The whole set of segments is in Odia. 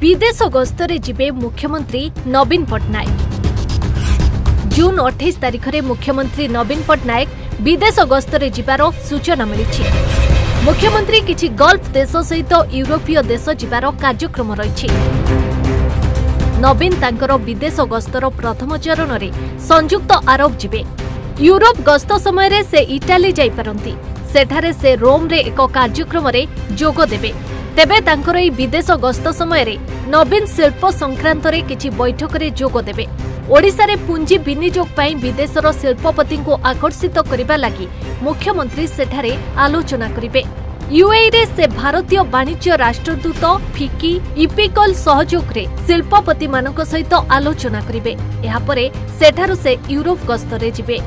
ବିଦେଶ ଗସ୍ତରେ ଯିବେ ମୁଖ୍ୟମନ୍ତ୍ରୀ ନବୀନ ପଟ୍ଟନାୟକ। ଜୁନ୍ ଅଠେଇଶ ତାରିଖରେ ମୁଖ୍ୟମନ୍ତ୍ରୀ ନବୀନ ପଟ୍ଟନାୟକ ବିଦେଶ ଗସ୍ତରେ ଯିବାର ସୂଚନା ମିଳିଛି। ମୁଖ୍ୟମନ୍ତ୍ରୀ କିଛି ଗଲ୍ଫ ଦେଶ ସହିତ ୟୁରୋପୀୟ ଦେଶ ଯିବାର କାର୍ଯ୍ୟକ୍ରମ ରହିଛି। ନବୀନ ତାଙ୍କର ବିଦେଶ ଗସ୍ତର ପ୍ରଥମ ଚରଣରେ ସଂଯୁକ୍ତ ଆରବ ଯିବେ। ୟୁରୋପ ଗସ୍ତ ସମୟରେ ସେ ଇଟାଲୀ ଯାଇପାରନ୍ତି। ସେଠାରେ ସେ ରୋମ୍ରେ ଏକ କାର୍ଯ୍ୟକ୍ରମରେ ଯୋଗ ଦେବେ। ତେବେ ତାଙ୍କର ଏହି ବିଦେଶ ଗସ୍ତ ସମୟରେ ନବୀନ ଶିଳ୍ପ ସଂକ୍ରାନ୍ତରେ କିଛି ବୈଠକରେ ଯୋଗ ଦେବେ। ଓଡ଼ିଶାରେ ପୁଞ୍ଜି ବିନିଯୋଗ ପାଇଁ ବିଦେଶର ଶିଳ୍ପପତିଙ୍କୁ ଆକର୍ଷିତ କରିବା ଲାଗି ମୁଖ୍ୟମନ୍ତ୍ରୀ ସେଠାରେ ଆଲୋଚନା କରିବେ। ୟୁଏଇରେ ସେ ଭାରତୀୟ ବାଣିଜ୍ୟ ରାଷ୍ଟ୍ରଦୂତ ଫିକି ଇପିକଲ ସହଯୋଗରେ ଶିଳ୍ପପତିମାନଙ୍କ ସହିତ ଆଲୋଚନା କରିବେ। ଏହାପରେ ସେଠାରୁ ସେ ୟୁରୋପ ଗସ୍ତରେ ଯିବେ।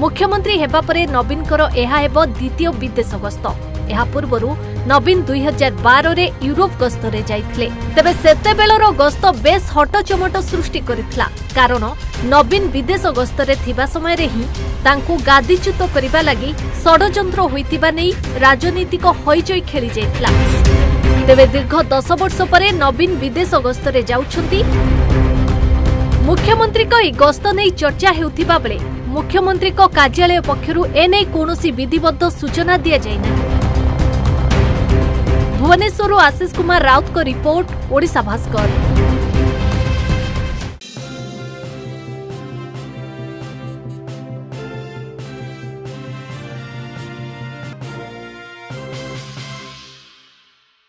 ମୁଖ୍ୟମନ୍ତ୍ରୀ ହେବା ପରେ ନବୀନଙ୍କର ଏହା ହେବ ଦ୍ୱିତୀୟ ବିଦେଶ ଗସ୍ତ। ଏହା ପୂର୍ବରୁ ନବୀନ ଦୁଇ ହଜାର ବାରରେ ୟୁରୋପ ଗସ୍ତରେ ଯାଇଥିଲେ। ତେବେ ସେତେବେଳର ଗସ୍ତ ବେଶ୍ ହଟଚମଟ ସୃଷ୍ଟି କରିଥିଲା। କାରଣ ନବୀନ ବିଦେଶ ଗସ୍ତରେ ଥିବା ସମୟରେ ହିଁ ତାଙ୍କୁ ଗାଦିଚ୍ୟୁତ କରିବା ଲାଗି ଷଡ଼ଯନ୍ତ୍ର ହୋଇଥିବା ନେଇ ରାଜନୈତିକ ହଇଚଇ ଖେଳି ଯାଇଥିଲା ତେବେ ଦୀର୍ଘ ଦଶ ବର୍ଷ ପରେ ନବୀନ ବିଦେଶ ଗସ୍ତରେ ଯାଉଛନ୍ତି। ମୁଖ୍ୟମନ୍ତ୍ରୀଙ୍କ ଏହି ଗସ୍ତ ନେଇ ଚର୍ଚ୍ଚା ହେଉଥିବା ବେଳେ ମୁଖ୍ୟମନ୍ତ୍ରୀଙ୍କ କାର୍ଯ୍ୟାଳୟ ପକ୍ଷରୁ ଏନେଇ କୌଣସି ବିଧିବଦ୍ଧ ସୂଚନା ଦିଆଯାଇନାହିଁ। ଭୁବନେଶ୍ୱରରୁ ଆଶିଷ କୁମାର ରାଉତଙ୍କ ରିପୋର୍ଟ ଓଡ଼ିଶା ଭାସ୍କର